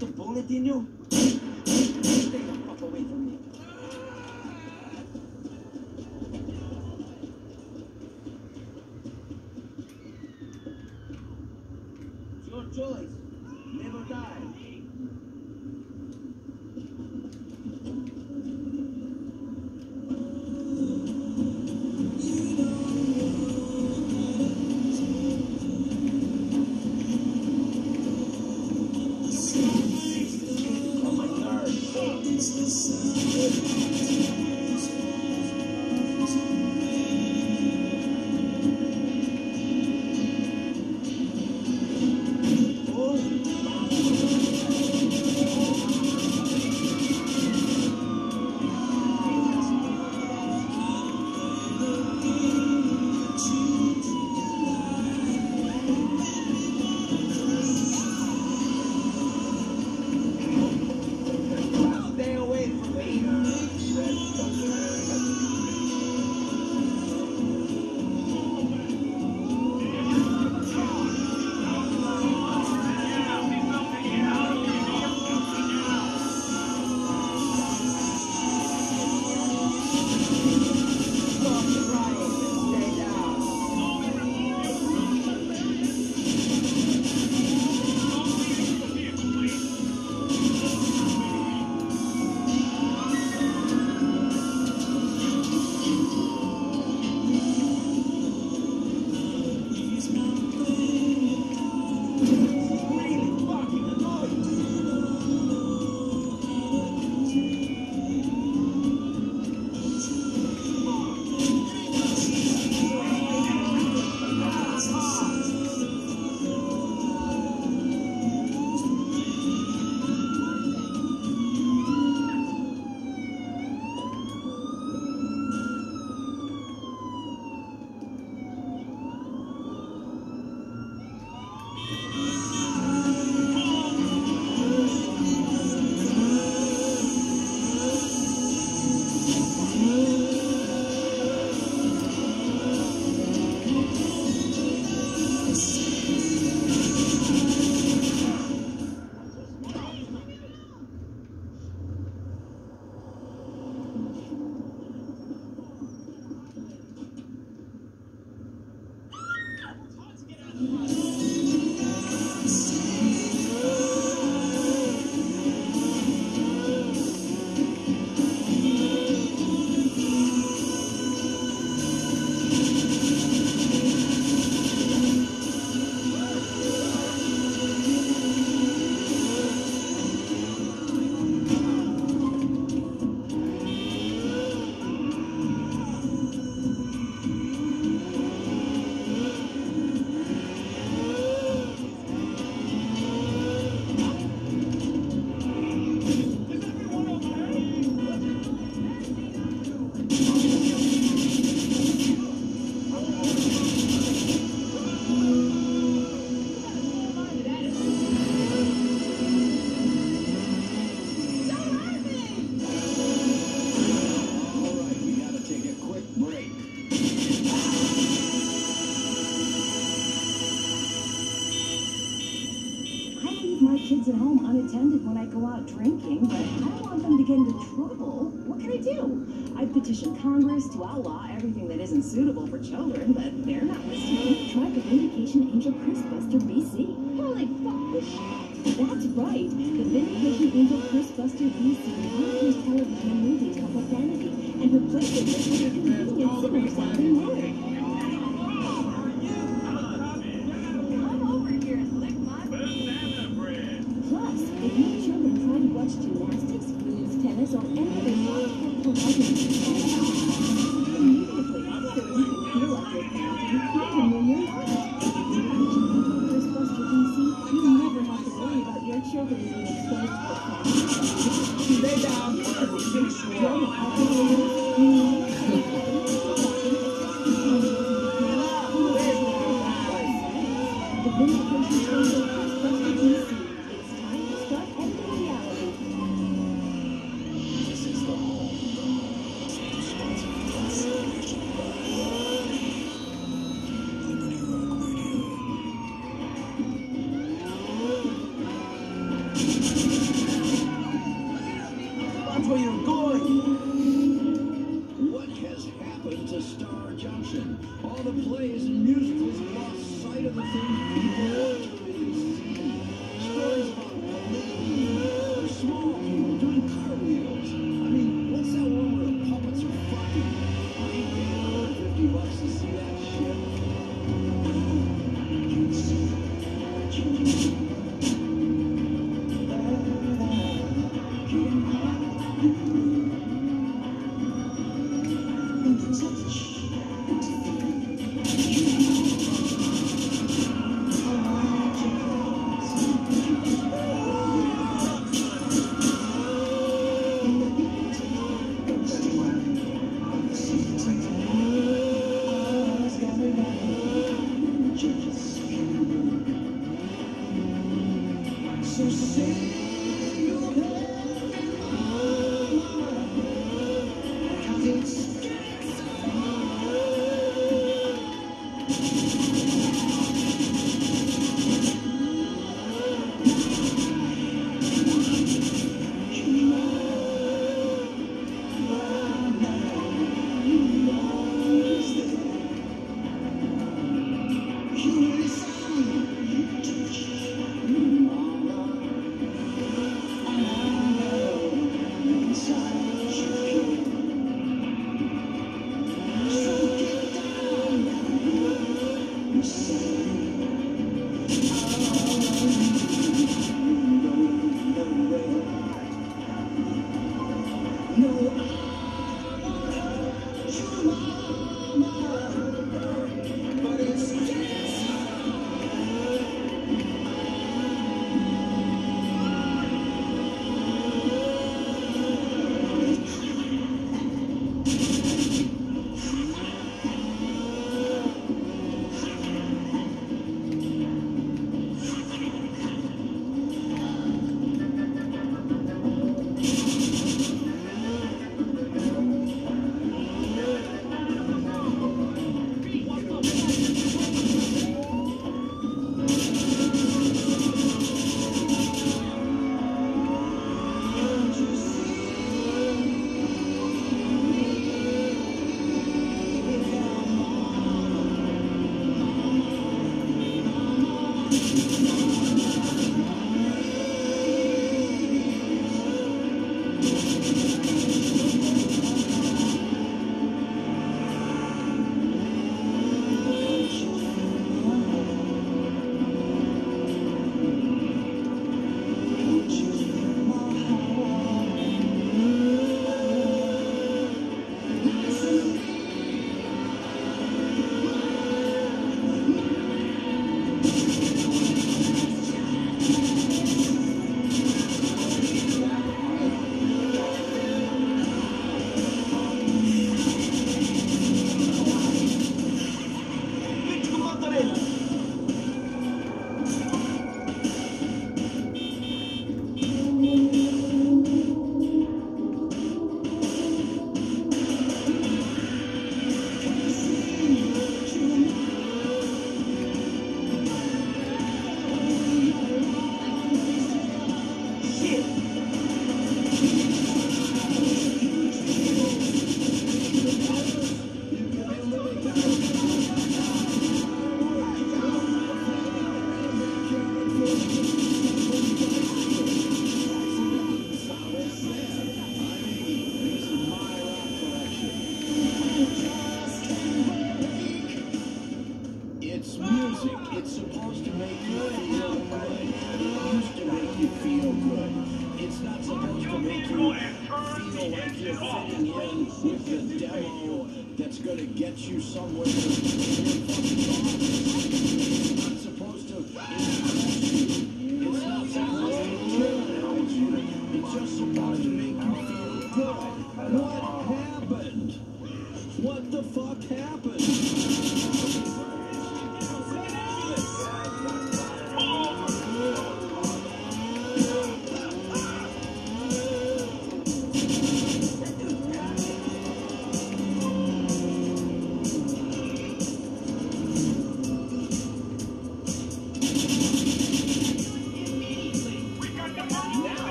You want a could petition Congress to outlaw everything that isn't suitable for children, but they're not listening. Try the Vindication Angel Curse Buster BC. Holy fuck! That's right. The Vindication Angel Curse Buster BC the cures television movie movies of profanity and replaces it with convenience. That's where you're going. What has happened to Star Junction? All the plays and musicals lost sight of the thing. Jesus.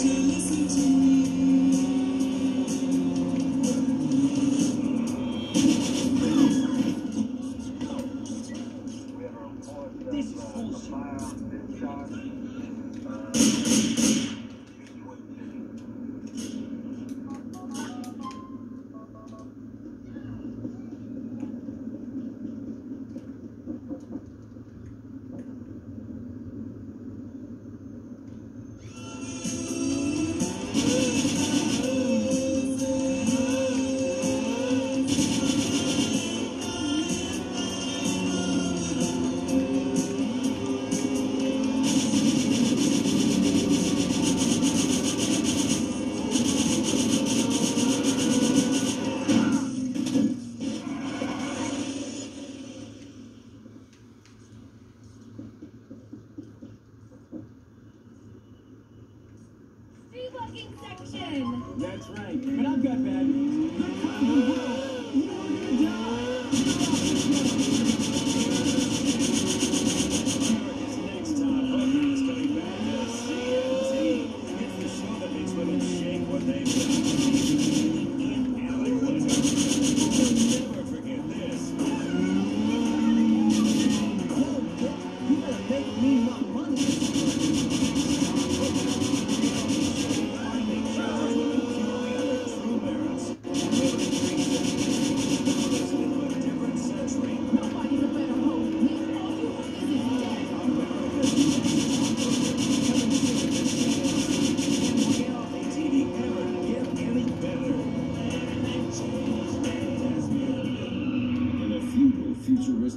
借一寸。That's right. But I've got bad news. The. You're gonna die.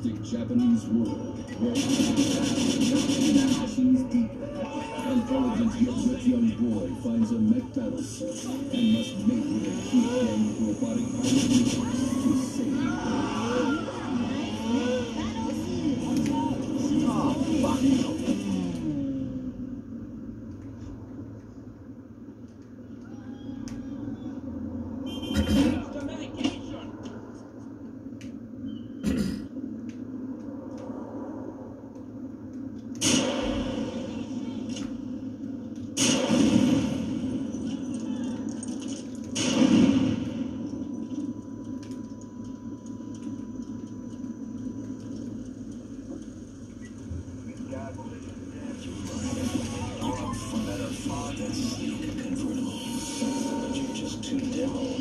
Japanese world where sees deeper. An elegant yet rich young boy finds a mech battle suit and must mate with a cute gang of robotic machines to save the world. Oh, fuck just